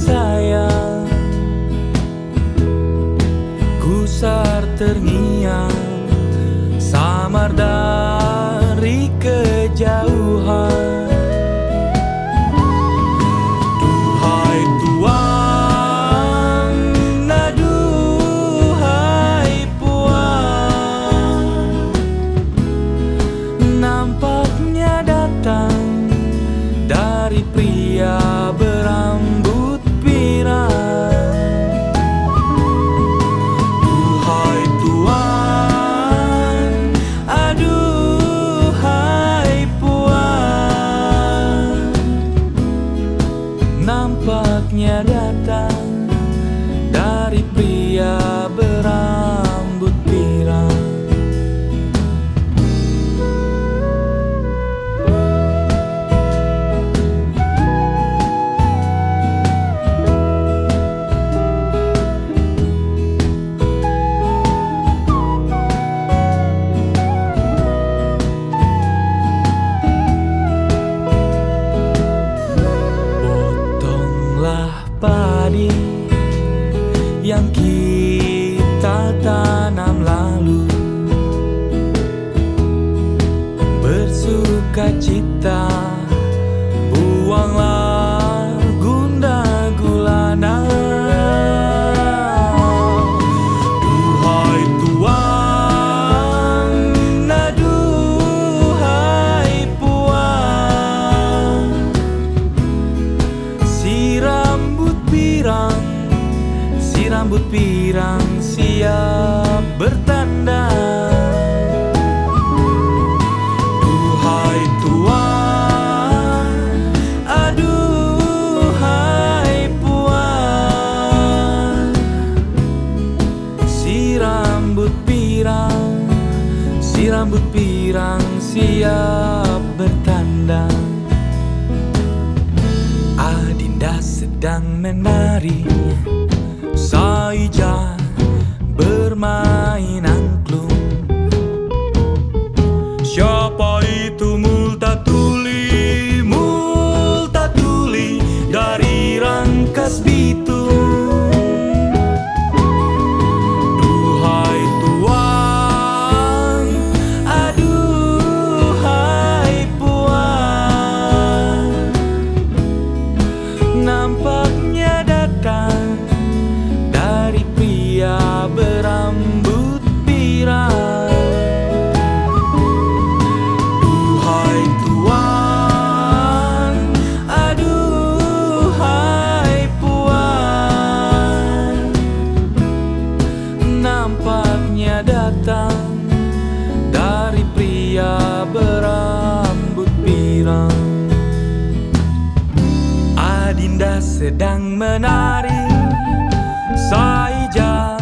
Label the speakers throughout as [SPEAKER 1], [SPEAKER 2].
[SPEAKER 1] sayang. Gusar terngiang Samar dari kejauhan. sukacita. Buanglah gunda gulana. Duhai Tuhan Naduhai Puan. Si rambut pirang Si rambut pirang siap bertandang rambut pirang siap bertandang. Adinda sedang menari. Saija bermain. dari pria berambut pirang. Adinda sedang menari Saijang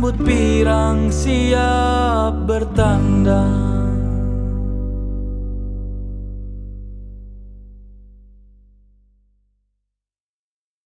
[SPEAKER 1] Sambut pirang siap bertandang